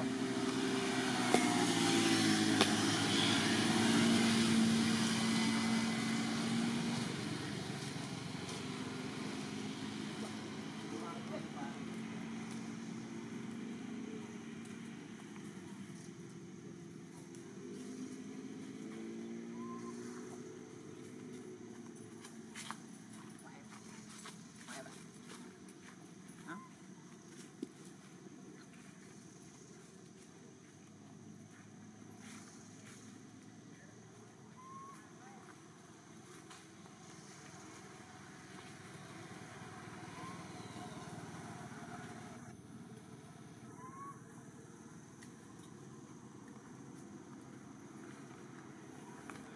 now.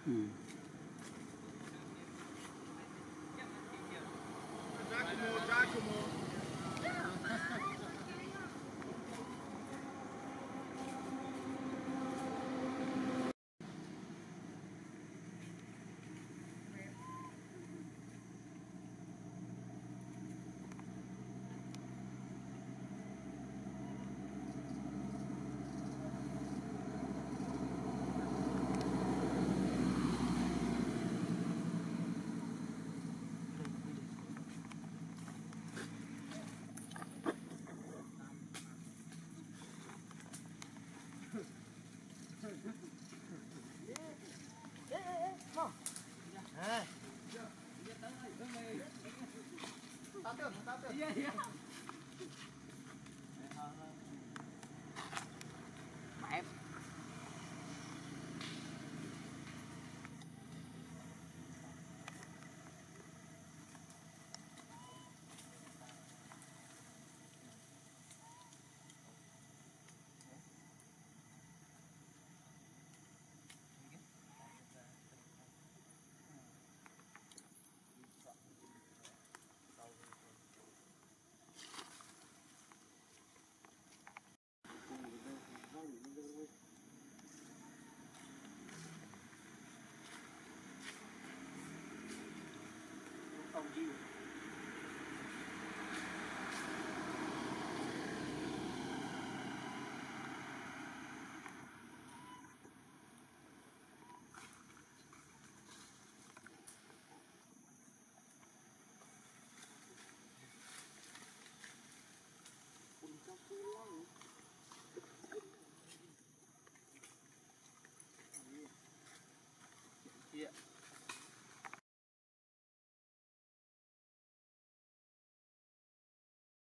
Mm. Iya, iya. on you.